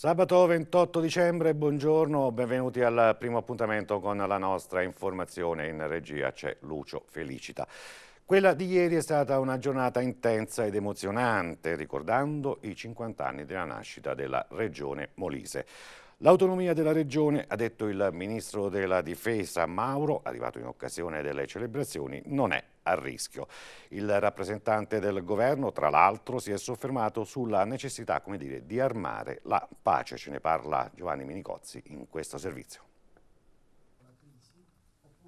Sabato 28 dicembre, buongiorno, benvenuti al primo appuntamento con la nostra informazione. In regia c'è Lucio Felicita. Quella di ieri è stata una giornata intensa ed emozionante, ricordando i 50 anni della nascita della Regione Molise. L'autonomia della regione, ha detto il ministro della difesa Mauro, arrivato in occasione delle celebrazioni, non è a rischio. Il rappresentante del governo, tra l'altro, si è soffermato sulla necessità dire, di armare la pace. Ce ne parla Giovanni Minicozzi in questo servizio.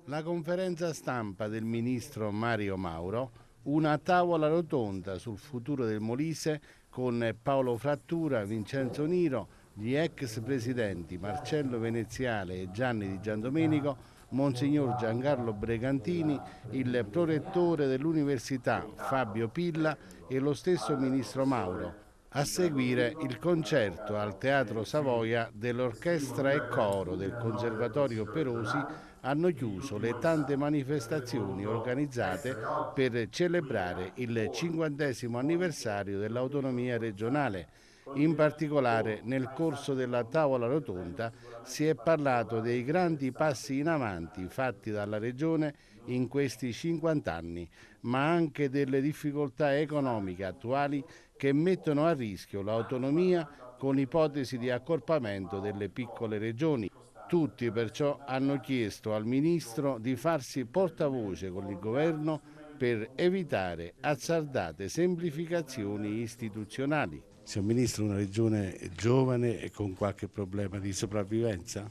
La conferenza stampa del ministro Mario Mauro, una tavola rotonda sul futuro del Molise con Paolo Frattura, Vincenzo Niro, gli ex presidenti Marcello Veneziale e Gianni Di Giandomenico, Monsignor Giancarlo Bregantini, il prorettore dell'Università Fabio Pilla e lo stesso Ministro Mauro. A seguire il concerto al Teatro Savoia dell'Orchestra e Coro del Conservatorio Perosi hanno chiuso le tante manifestazioni organizzate per celebrare il cinquantesimo anniversario dell'autonomia regionale in particolare nel corso della tavola rotonda si è parlato dei grandi passi in avanti fatti dalla Regione in questi 50 anni, ma anche delle difficoltà economiche attuali che mettono a rischio l'autonomia con ipotesi di accorpamento delle piccole regioni. Tutti perciò hanno chiesto al Ministro di farsi portavoce con il Governo per evitare azzardate semplificazioni istituzionali. Signor Ministro, una regione giovane e con qualche problema di sopravvivenza?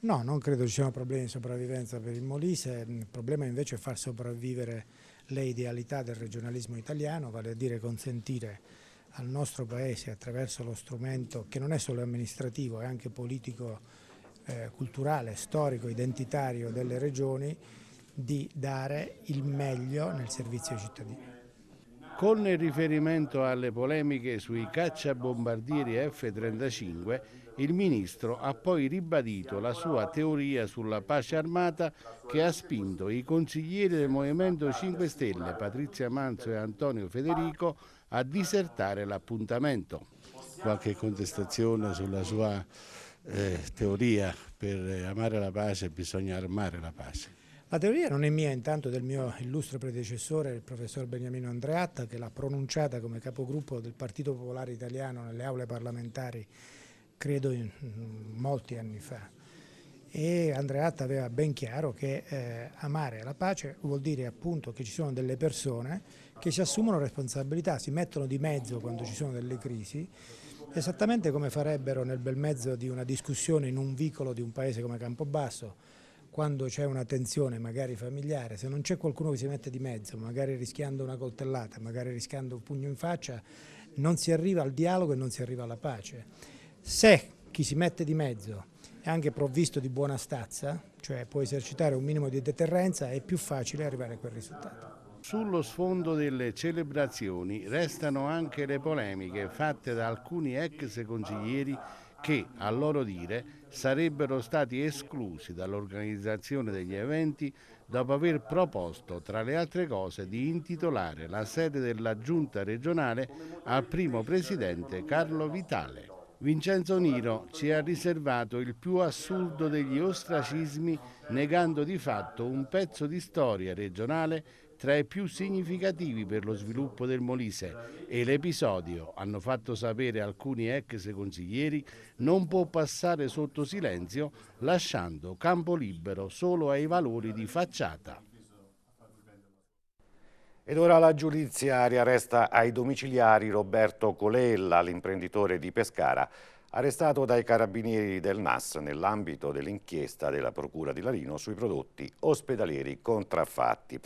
No, non credo ci siano problemi di sopravvivenza per il Molise, il problema invece è far sopravvivere le idealità del regionalismo italiano, vale a dire consentire al nostro Paese attraverso lo strumento che non è solo amministrativo, è anche politico, eh, culturale, storico, identitario delle regioni, di dare il meglio nel servizio ai cittadini. Con riferimento alle polemiche sui cacciabombardieri F-35, il ministro ha poi ribadito la sua teoria sulla pace armata che ha spinto i consiglieri del Movimento 5 Stelle, Patrizia Manzo e Antonio Federico, a disertare l'appuntamento. Qualche contestazione sulla sua eh, teoria per amare la pace bisogna armare la pace. La teoria non è mia, intanto del mio illustre predecessore, il professor Beniamino Andreatta, che l'ha pronunciata come capogruppo del Partito Popolare Italiano nelle aule parlamentari, credo in, molti anni fa. E Andreatta aveva ben chiaro che eh, amare la pace vuol dire appunto che ci sono delle persone che si assumono responsabilità, si mettono di mezzo quando ci sono delle crisi, esattamente come farebbero nel bel mezzo di una discussione in un vicolo di un paese come Campobasso, quando c'è una tensione magari familiare, se non c'è qualcuno che si mette di mezzo, magari rischiando una coltellata, magari rischiando un pugno in faccia, non si arriva al dialogo e non si arriva alla pace. Se chi si mette di mezzo è anche provvisto di buona stazza, cioè può esercitare un minimo di deterrenza, è più facile arrivare a quel risultato. Sullo sfondo delle celebrazioni restano anche le polemiche fatte da alcuni ex consiglieri che, a loro dire, sarebbero stati esclusi dall'organizzazione degli eventi dopo aver proposto, tra le altre cose, di intitolare la sede della giunta regionale al primo presidente Carlo Vitale. Vincenzo Niro ci ha riservato il più assurdo degli ostracismi negando di fatto un pezzo di storia regionale tra i più significativi per lo sviluppo del Molise e l'episodio, hanno fatto sapere alcuni ex consiglieri, non può passare sotto silenzio lasciando campo libero solo ai valori di facciata. Ed ora la giudiziaria resta ai domiciliari Roberto Colella, l'imprenditore di Pescara, arrestato dai carabinieri del NAS nell'ambito dell'inchiesta della Procura di Larino sui prodotti ospedalieri contraffatti.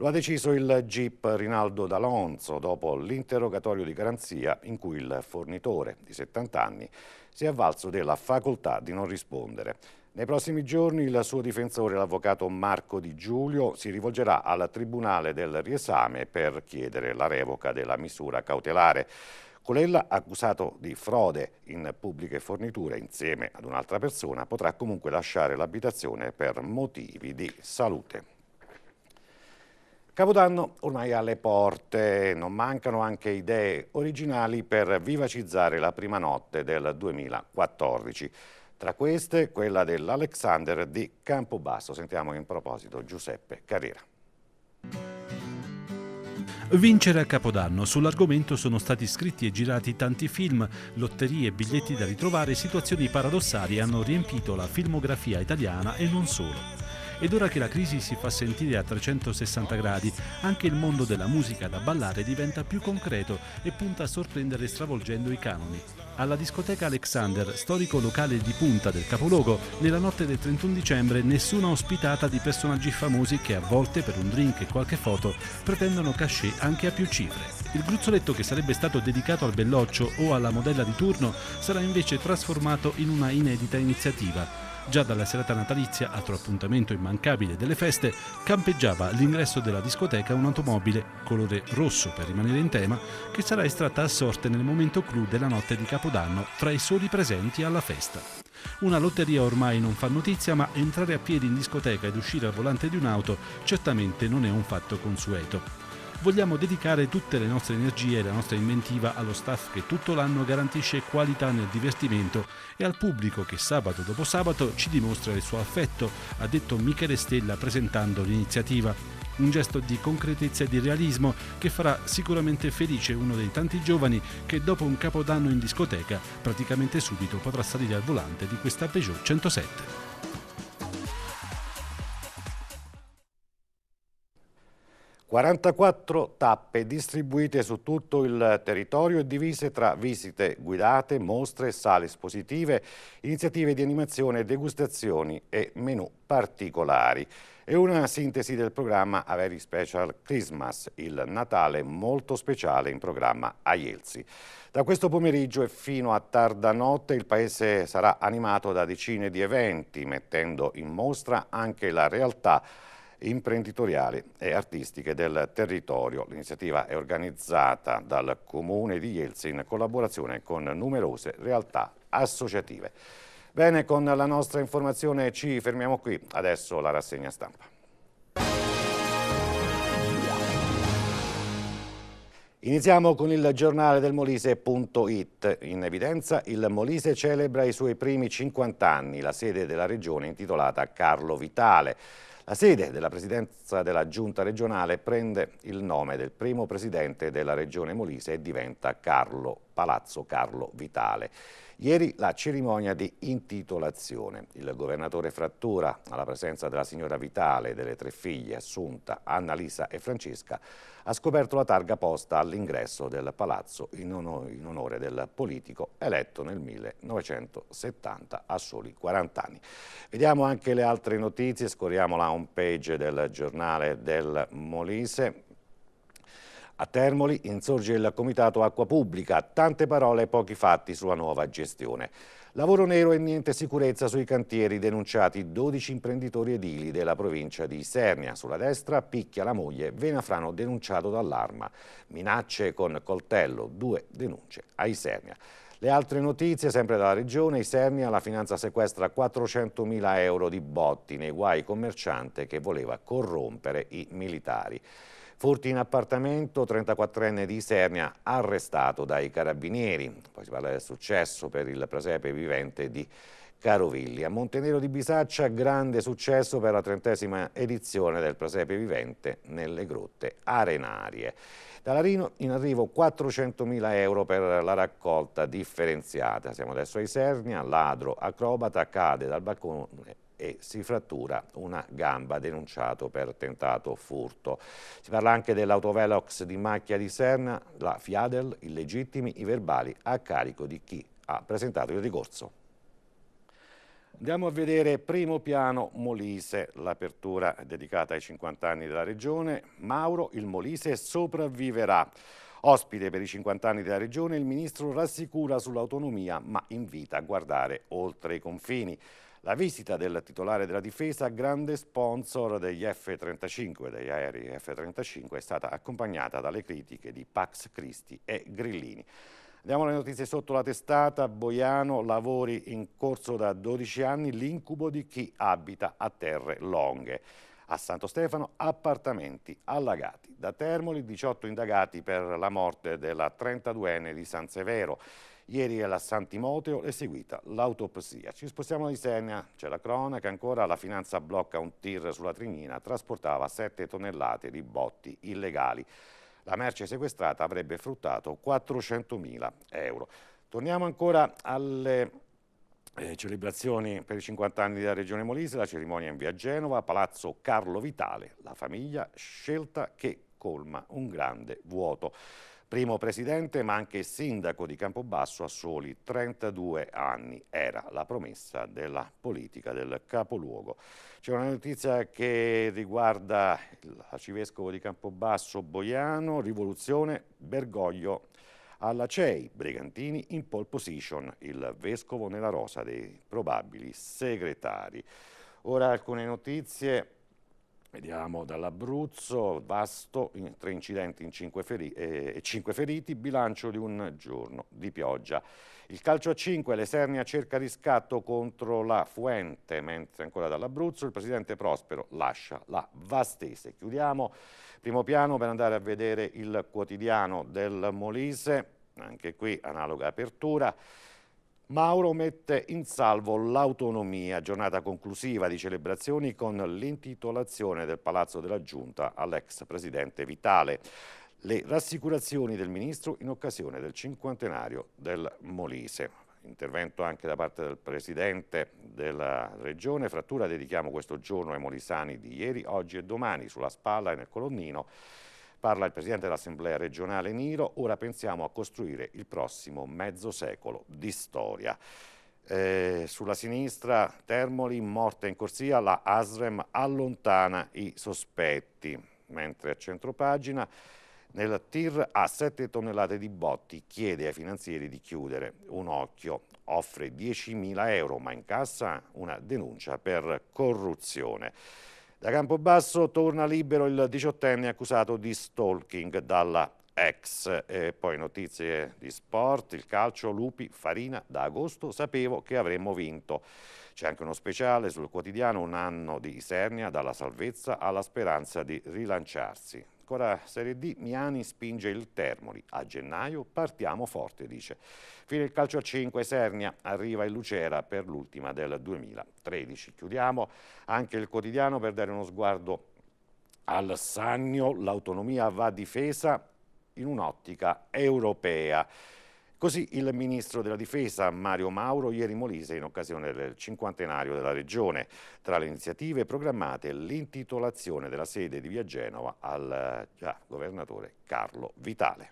Lo ha deciso il GIP Rinaldo D'Alonso dopo l'interrogatorio di garanzia in cui il fornitore di 70 anni si è avvalso della facoltà di non rispondere. Nei prossimi giorni il suo difensore, l'avvocato Marco Di Giulio, si rivolgerà al Tribunale del riesame per chiedere la revoca della misura cautelare. Colella, accusato di frode in pubbliche forniture insieme ad un'altra persona, potrà comunque lasciare l'abitazione per motivi di salute. Capodanno ormai alle porte, non mancano anche idee originali per vivacizzare la prima notte del 2014. Tra queste quella dell'Alexander di Campobasso. Sentiamo in proposito Giuseppe Carriera. Vincere a Capodanno. Sull'argomento sono stati scritti e girati tanti film, lotterie, biglietti da ritrovare, situazioni paradossali hanno riempito la filmografia italiana e non solo. Ed ora che la crisi si fa sentire a 360 gradi, anche il mondo della musica da ballare diventa più concreto e punta a sorprendere stravolgendo i canoni. Alla discoteca Alexander, storico locale di punta del capoluogo, nella notte del 31 dicembre nessuna ospitata di personaggi famosi che a volte per un drink e qualche foto pretendono cachet anche a più cifre. Il gruzzoletto che sarebbe stato dedicato al belloccio o alla modella di turno sarà invece trasformato in una inedita iniziativa Già dalla serata natalizia, altro appuntamento immancabile delle feste, campeggiava all'ingresso della discoteca un'automobile, colore rosso per rimanere in tema, che sarà estratta a sorte nel momento clou della notte di Capodanno tra i soli presenti alla festa. Una lotteria ormai non fa notizia, ma entrare a piedi in discoteca ed uscire al volante di un'auto certamente non è un fatto consueto vogliamo dedicare tutte le nostre energie e la nostra inventiva allo staff che tutto l'anno garantisce qualità nel divertimento e al pubblico che sabato dopo sabato ci dimostra il suo affetto, ha detto Michele Stella presentando l'iniziativa. Un gesto di concretezza e di realismo che farà sicuramente felice uno dei tanti giovani che dopo un capodanno in discoteca praticamente subito potrà salire al volante di questa Peugeot 107. 44 tappe distribuite su tutto il territorio e divise tra visite guidate, mostre, sale espositive, iniziative di animazione, degustazioni e menù particolari. È una sintesi del programma A Very Special Christmas, il Natale molto speciale in programma a Ielsi. Da questo pomeriggio e fino a tarda notte il paese sarà animato da decine di eventi, mettendo in mostra anche la realtà imprenditoriali e artistiche del territorio. L'iniziativa è organizzata dal Comune di Ielsi in collaborazione con numerose realtà associative. Bene, con la nostra informazione ci fermiamo qui. Adesso la rassegna stampa. Iniziamo con il giornale del Molise.it. In evidenza il Molise celebra i suoi primi 50 anni, la sede della regione intitolata Carlo Vitale. La sede della presidenza della giunta regionale prende il nome del primo presidente della regione Molise e diventa Carlo Palazzo Carlo Vitale. Ieri la cerimonia di intitolazione. Il governatore Frattura, alla presenza della signora Vitale e delle tre figlie Assunta, Annalisa e Francesca, ha scoperto la targa posta all'ingresso del palazzo in onore del politico eletto nel 1970 a soli 40 anni. Vediamo anche le altre notizie, scorriamo la home page del giornale del Molise. A Termoli insorge il Comitato Acqua Pubblica, tante parole e pochi fatti sulla nuova gestione. Lavoro nero e niente sicurezza sui cantieri denunciati 12 imprenditori edili della provincia di Isernia. Sulla destra picchia la moglie, Venafrano denunciato dall'arma. Minacce con coltello, due denunce a Isernia. Le altre notizie, sempre dalla regione, Isernia, la finanza sequestra 400.000 euro di botti nei guai commerciante che voleva corrompere i militari. Furti in appartamento, 34enne di Isernia arrestato dai carabinieri. Poi si parla del successo per il presepe vivente di Carovilli. A Montenero di Bisaccia grande successo per la trentesima edizione del presepe vivente nelle grotte arenarie. Da Larino in arrivo 400.000 euro per la raccolta differenziata. Siamo adesso a Isernia, ladro acrobata cade dal balcone e si frattura una gamba denunciato per tentato furto. Si parla anche dell'autovelox di Macchia di Serna, la Fiadel, illegittimi i verbali a carico di chi ha presentato il ricorso. Andiamo a vedere primo piano Molise, l'apertura dedicata ai 50 anni della regione. Mauro, il Molise sopravviverà. Ospite per i 50 anni della regione, il ministro rassicura sull'autonomia ma invita a guardare oltre i confini. La visita del titolare della difesa, grande sponsor degli F-35, degli aerei F-35, è stata accompagnata dalle critiche di Pax Christi e Grillini. Andiamo alle notizie sotto la testata. Boiano, lavori in corso da 12 anni, l'incubo di chi abita a terre longhe. A Santo Stefano appartamenti allagati. Da Termoli 18 indagati per la morte della 32enne di San Severo. Ieri alla San Timoteo è seguita l'autopsia. Ci spostiamo di Senia, c'è la cronaca, ancora la finanza blocca un tir sulla Trignina, trasportava 7 tonnellate di botti illegali. La merce sequestrata avrebbe fruttato 400.000 euro. Torniamo ancora alle eh, celebrazioni per i 50 anni della Regione Molise, la cerimonia in via Genova, Palazzo Carlo Vitale, la famiglia scelta che colma un grande vuoto primo presidente ma anche sindaco di Campobasso a soli 32 anni. Era la promessa della politica del capoluogo. C'è una notizia che riguarda l'arcivescovo di Campobasso Boiano, rivoluzione Bergoglio alla CEI, Brigantini in pole position, il vescovo nella rosa dei probabili segretari. Ora alcune notizie Vediamo dall'Abruzzo, Vasto, in, tre incidenti in cinque feri eh, e cinque feriti, bilancio di un giorno di pioggia. Il calcio a 5, l'Esernia cerca riscatto contro la Fuente, mentre ancora dall'Abruzzo il presidente Prospero lascia la Vastese. Chiudiamo primo piano per andare a vedere il quotidiano del Molise, anche qui analoga apertura. Mauro mette in salvo l'autonomia, giornata conclusiva di celebrazioni con l'intitolazione del Palazzo della Giunta all'ex presidente Vitale. Le rassicurazioni del ministro in occasione del cinquantenario del Molise. Intervento anche da parte del presidente della regione. Frattura dedichiamo questo giorno ai molisani di ieri, oggi e domani sulla spalla e nel colonnino Parla il Presidente dell'Assemblea regionale Niro, ora pensiamo a costruire il prossimo mezzo secolo di storia. Eh, sulla sinistra Termoli, morte in corsia, la Asrem allontana i sospetti, mentre a centropagina nel tir a 7 tonnellate di botti chiede ai finanzieri di chiudere un occhio, offre 10.000 euro ma in cassa una denuncia per corruzione. Da Campobasso torna libero il diciottenne accusato di stalking dalla ex. E poi notizie di sport, il calcio, Lupi, Farina, da agosto sapevo che avremmo vinto. C'è anche uno speciale sul quotidiano Un anno di Isernia, dalla salvezza alla speranza di rilanciarsi. Ancora Serie D, Miani spinge il Termoli. A gennaio partiamo forte, dice. Fine il calcio a 5, Sernia arriva in Lucera per l'ultima del 2013. Chiudiamo anche il quotidiano per dare uno sguardo al Sannio. L'autonomia va difesa in un'ottica europea. Così il ministro della difesa Mario Mauro ieri Molise in occasione del cinquantenario della regione. Tra le iniziative programmate l'intitolazione della sede di Via Genova al già governatore Carlo Vitale.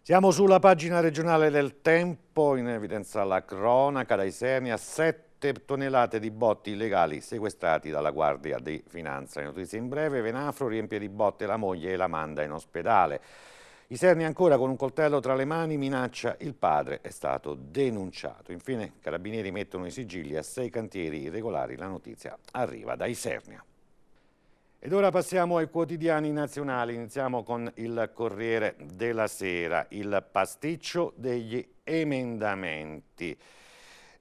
Siamo sulla pagina regionale del Tempo, in evidenza la cronaca da Isernia, 7 tonnellate di botti illegali sequestrati dalla Guardia di Finanza. Notizie in breve, Venafro riempie di botte la moglie e la manda in ospedale. Iserni ancora con un coltello tra le mani minaccia il padre, è stato denunciato. Infine carabinieri mettono i sigilli a sei cantieri irregolari, la notizia arriva da Isernia. Ed ora passiamo ai quotidiani nazionali, iniziamo con il Corriere della Sera, il pasticcio degli emendamenti.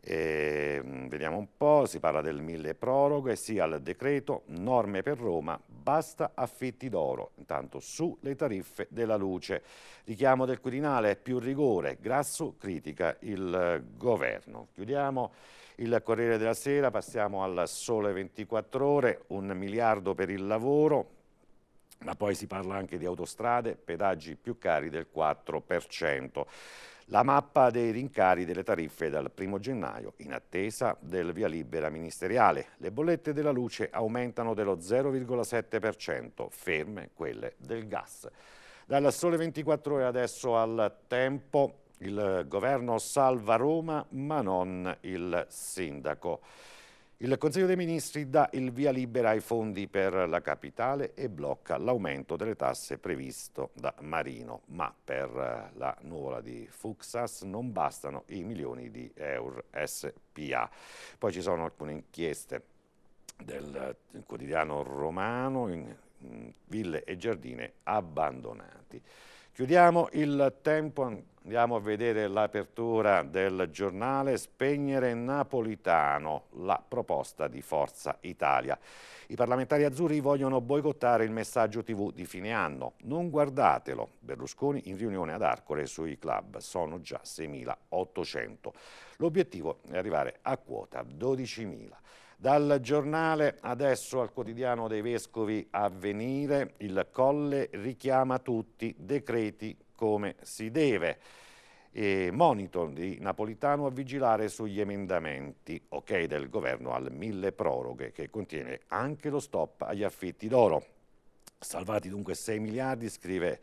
Eh, vediamo un po', si parla del mille proroghe, sia al decreto, norme per Roma, basta affitti d'oro, intanto su le tariffe della luce. Richiamo del Quirinale, più rigore, Grasso critica il governo. Chiudiamo il Corriere della Sera, passiamo al Sole 24 Ore, un miliardo per il lavoro, ma poi si parla anche di autostrade, pedaggi più cari del 4%. La mappa dei rincari delle tariffe dal 1 gennaio in attesa del via libera ministeriale. Le bollette della luce aumentano dello 0,7%, ferme quelle del gas. Dal sole 24 ore adesso al tempo il governo salva Roma ma non il sindaco. Il Consiglio dei Ministri dà il via libera ai fondi per la capitale e blocca l'aumento delle tasse previsto da Marino, ma per la nuvola di Fuxas non bastano i milioni di euro SPA. Poi ci sono alcune inchieste del quotidiano romano in, ville e giardine abbandonati. Chiudiamo il tempo Andiamo a vedere l'apertura del giornale Spegnere Napolitano, la proposta di Forza Italia. I parlamentari azzurri vogliono boicottare il messaggio tv di fine anno. Non guardatelo. Berlusconi in riunione ad Arcore sui club. Sono già 6.800. L'obiettivo è arrivare a quota 12.000. Dal giornale adesso al quotidiano dei vescovi a venire, il Colle richiama tutti, decreti come si deve. E monito di Napolitano a vigilare sugli emendamenti, ok del governo al mille proroghe, che contiene anche lo stop agli affitti d'oro. Salvati dunque 6 miliardi, scrive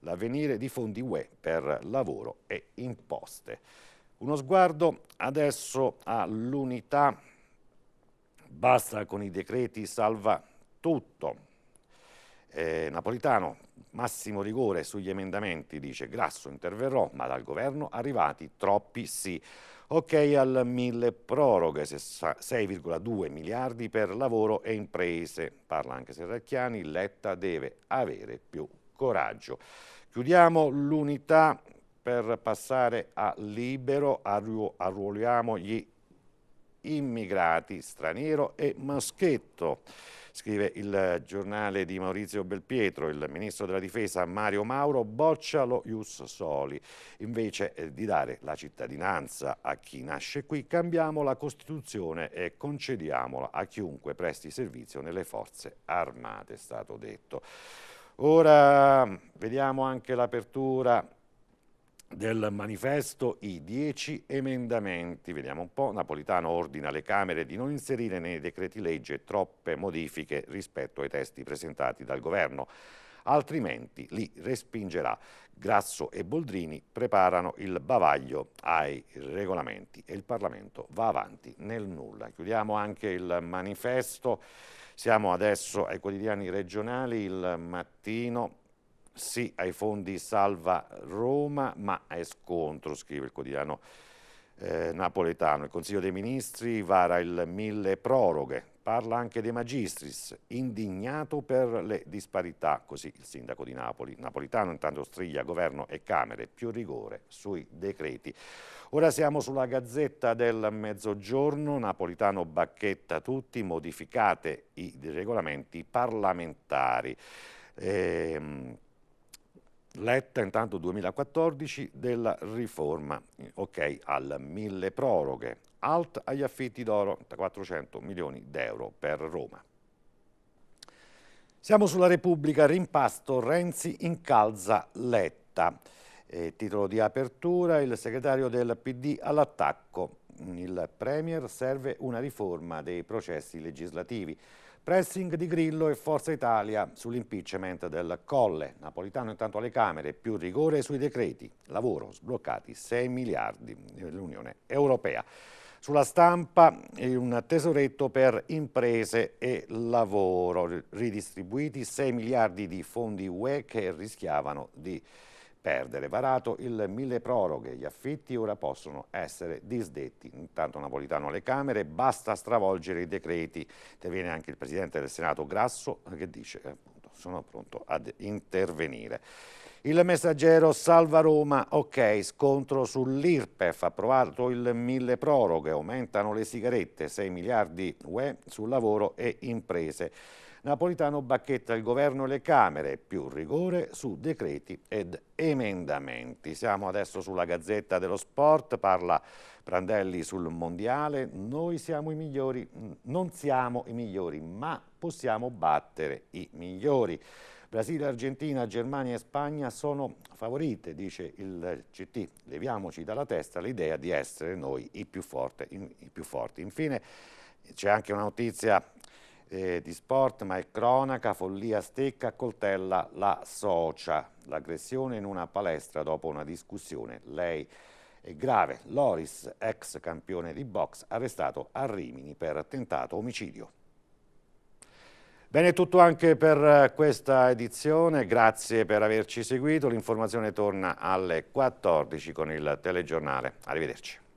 l'avvenire di fondi UE per lavoro e imposte. Uno sguardo adesso all'unità basta con i decreti salva tutto. Eh, Napolitano, massimo rigore sugli emendamenti, dice Grasso interverrò, ma dal governo arrivati troppi sì. Ok al mille proroghe, 6,2 miliardi per lavoro e imprese. Parla anche Serracchiani, Letta deve avere più coraggio. Chiudiamo l'unità per passare a libero, arruoliamo gli immigrati, straniero e moschetto. Scrive il giornale di Maurizio Belpietro, il ministro della difesa Mario Mauro boccia lo Ius Soli. Invece eh, di dare la cittadinanza a chi nasce qui, cambiamo la Costituzione e concediamola a chiunque presti servizio nelle forze armate, è stato detto. Ora vediamo anche l'apertura del manifesto i dieci emendamenti. Vediamo un po'. Napolitano ordina alle Camere di non inserire nei decreti legge troppe modifiche rispetto ai testi presentati dal Governo, altrimenti li respingerà. Grasso e Boldrini preparano il bavaglio ai regolamenti e il Parlamento va avanti nel nulla. Chiudiamo anche il manifesto. Siamo adesso ai quotidiani regionali, il mattino sì ai fondi Salva Roma, ma è scontro, scrive il quotidiano eh, napoletano. Il Consiglio dei Ministri vara il mille proroghe, parla anche dei magistris, indignato per le disparità, così il sindaco di Napoli. Napolitano intanto striglia governo e Camere, più rigore sui decreti. Ora siamo sulla gazzetta del mezzogiorno, Napolitano bacchetta tutti, modificate i regolamenti parlamentari. Ehm, Letta intanto 2014 della riforma, ok al mille proroghe, alt agli affitti d'oro 400 milioni d'euro per Roma. Siamo sulla Repubblica, rimpasto Renzi incalza Letta. Eh, titolo di apertura, il segretario del PD all'attacco. Il Premier serve una riforma dei processi legislativi. Pressing di Grillo e Forza Italia sull'impeachment del Colle. Napolitano intanto alle Camere, più rigore sui decreti. Lavoro, sbloccati 6 miliardi dell'Unione Europea. Sulla stampa un tesoretto per imprese e lavoro, ridistribuiti 6 miliardi di fondi UE che rischiavano di perdere. Varato il mille proroghe, gli affitti ora possono essere disdetti. Intanto Napolitano alle Camere, basta stravolgere i decreti. Interviene anche il Presidente del Senato Grasso che dice eh, appunto, sono pronto ad intervenire. Il messaggero Salva Roma, ok, scontro sull'IRPEF, approvato il mille proroghe, aumentano le sigarette, 6 miliardi UE sul lavoro e imprese. Napolitano bacchetta il governo e le Camere, più rigore su decreti ed emendamenti. Siamo adesso sulla Gazzetta dello Sport, parla Prandelli sul Mondiale, noi siamo i migliori, non siamo i migliori, ma possiamo battere i migliori. Brasile, Argentina, Germania e Spagna sono favorite, dice il CT. Leviamoci dalla testa l'idea di essere noi i più, forti. I più forti. Infine c'è anche una notizia eh, di sport, ma è cronaca, follia stecca, coltella la socia. L'aggressione in una palestra dopo una discussione. Lei è grave. Loris, ex campione di box, arrestato a Rimini per tentato omicidio. Bene, è tutto anche per questa edizione, grazie per averci seguito, l'informazione torna alle 14 con il telegiornale. Arrivederci.